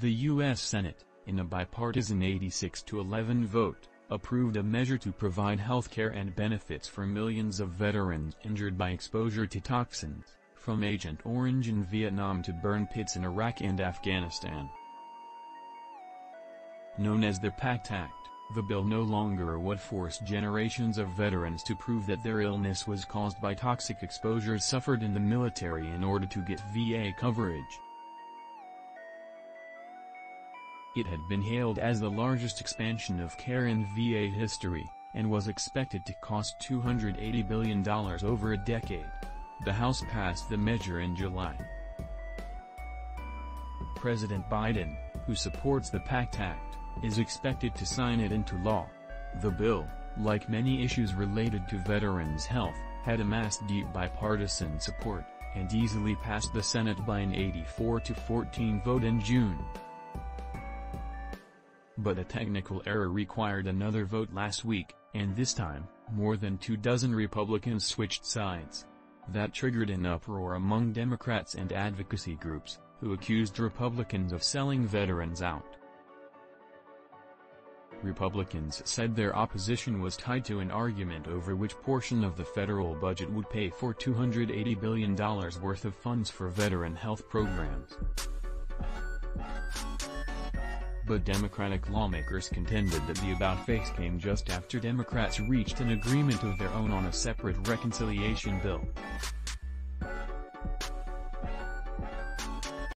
The U.S. Senate, in a bipartisan 86 to 11 vote, approved a measure to provide health care and benefits for millions of veterans injured by exposure to toxins, from Agent Orange in Vietnam to burn pits in Iraq and Afghanistan. Known as the PACT Act, the bill no longer would force generations of veterans to prove that their illness was caused by toxic exposures suffered in the military in order to get VA coverage. It had been hailed as the largest expansion of care in VA history, and was expected to cost $280 billion over a decade. The House passed the measure in July. President Biden, who supports the PACT Act, is expected to sign it into law. The bill, like many issues related to veterans' health, had amassed deep bipartisan support, and easily passed the Senate by an 84-14 vote in June. But a technical error required another vote last week, and this time, more than two dozen Republicans switched sides. That triggered an uproar among Democrats and advocacy groups, who accused Republicans of selling veterans out. Republicans said their opposition was tied to an argument over which portion of the federal budget would pay for $280 billion worth of funds for veteran health programs. But Democratic lawmakers contended that the about-face came just after Democrats reached an agreement of their own on a separate reconciliation bill.